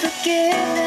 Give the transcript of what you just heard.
forgiveness.